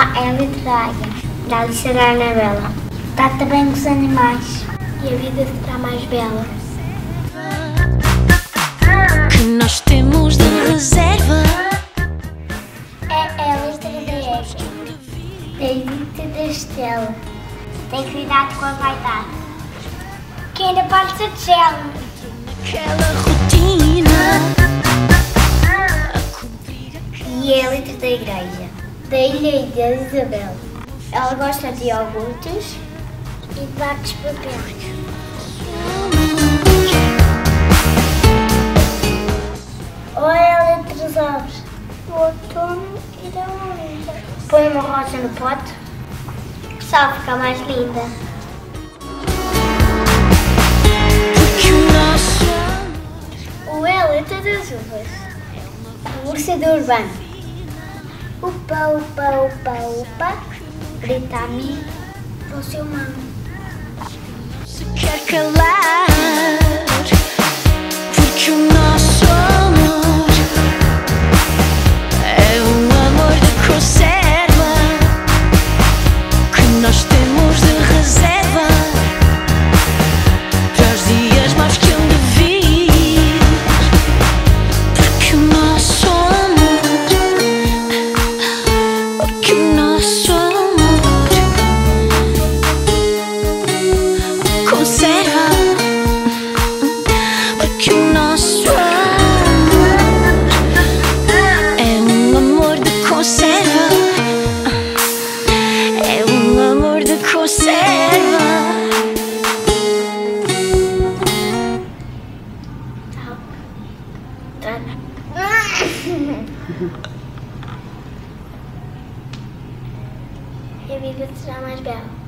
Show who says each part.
Speaker 1: A letra A. Da Alice da Anabela. Trata bem dos animais. E a vida será mais bela.
Speaker 2: que nós temos de reserva.
Speaker 1: É, a letra. Da Edith da Estela. Tem cuidado com a vaidade. Que ainda pode ser de gel.
Speaker 2: Aquela rotina.
Speaker 1: E é a letra da igreja. Da ilha e da Isabel. Ela gosta de iogurtes e de barcos de papel. Ou é a letra dos aves. Do outono e da onda. Põe uma rosa no pote só fica mais linda.
Speaker 2: O
Speaker 1: Ou é a letra das uvas. Música do urbano. Upa, upa, upa, upa. Grita a mim para o seu mano.
Speaker 2: se quer calar.
Speaker 1: Tá. E a vida será mais bela.